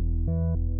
Thank you.